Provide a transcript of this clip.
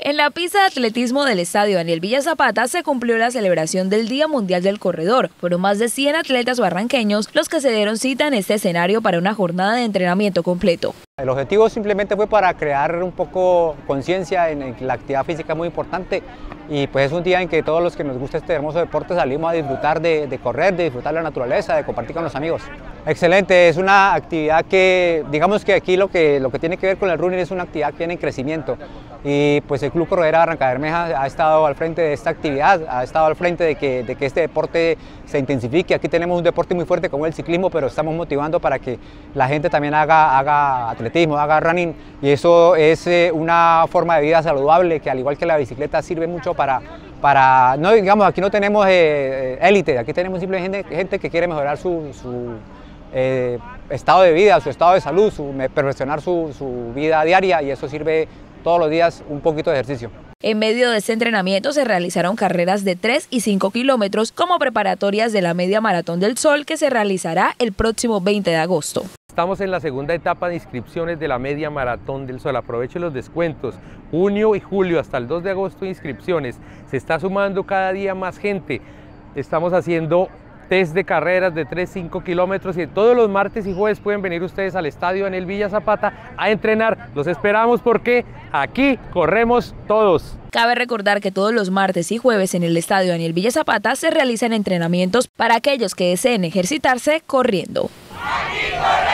En la pista de atletismo del estadio Daniel Villa Zapata se cumplió la celebración del Día Mundial del Corredor. Fueron más de 100 atletas barranqueños los que se dieron cita en este escenario para una jornada de entrenamiento completo. El objetivo simplemente fue para crear un poco conciencia en la actividad física muy importante y pues es un día en que todos los que nos gusta este hermoso deporte salimos a disfrutar de, correr, de disfrutar la naturaleza, de compartir con los amigos. Excelente, es una actividad que, digamos que aquí lo que, lo que tiene que ver con el running es una actividad que viene en crecimiento y pues el Club Corredera Barranca Bermeja ha estado al frente de esta actividad, ha estado al frente de que, de que este deporte se intensifique. Aquí tenemos un deporte muy fuerte como el ciclismo, pero estamos motivando para que la gente también haga, haga atletismo, haga running y eso es eh, una forma de vida saludable que al igual que la bicicleta sirve mucho para, para no digamos, aquí no tenemos eh, eh, élite, aquí tenemos simplemente gente, que quiere mejorar su, estado de vida, su estado de salud, su, perfeccionar su, su vida diaria y eso sirve todos los días un poquito de ejercicio. En medio de este entrenamiento se realizaron carreras de 3 y 5 kilómetros como preparatorias de la Media Maratón del Sol que se realizará el próximo 20 de agosto. Estamos en la segunda etapa de inscripciones de la Media Maratón del Sol. Aproveche los descuentos. Junio y julio hasta el 2 de agosto inscripciones. Se está sumando cada día más gente. Estamos haciendo test de carreras de 3-5 kilómetros y todos los martes y jueves pueden venir ustedes al estadio en el Villa Zapata a entrenar. Los esperamos porque aquí corremos todos. Cabe recordar que todos los martes y jueves en el estadio Daniel Villa Zapata se realizan entrenamientos para aquellos que deseen ejercitarse corriendo. ¡Aquí maravilla!